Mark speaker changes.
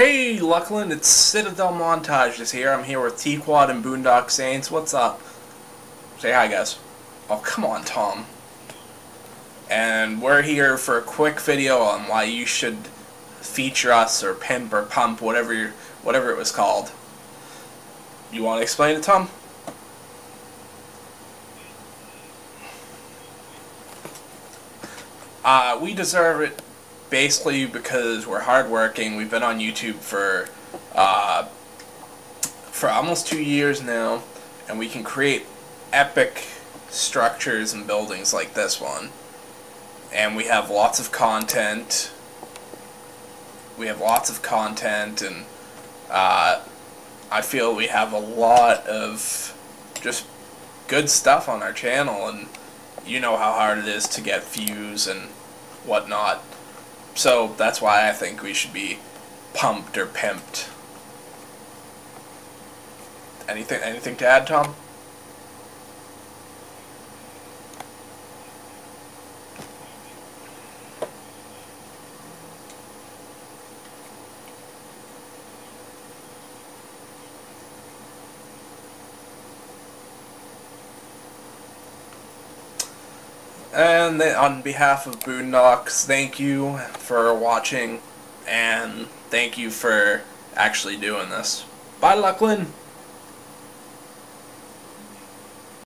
Speaker 1: Hey, Luckland, it's Citadel Montage is here. I'm here with T-Quad and Boondock Saints. What's up? Say hi, guys. Oh, come on, Tom. And we're here for a quick video on why you should feature us or pimp or pump, whatever whatever it was called. You want to explain it, Tom? Uh, we deserve it basically because we're hardworking. We've been on YouTube for uh, for almost two years now, and we can create epic structures and buildings like this one. And we have lots of content. We have lots of content, and uh, I feel we have a lot of just good stuff on our channel, and you know how hard it is to get views and whatnot. So that's why I think we should be pumped or pimped. Anything anything to add, Tom? And on behalf of Boondocks, thank you for watching, and thank you for actually doing this. Bye, Lucklin!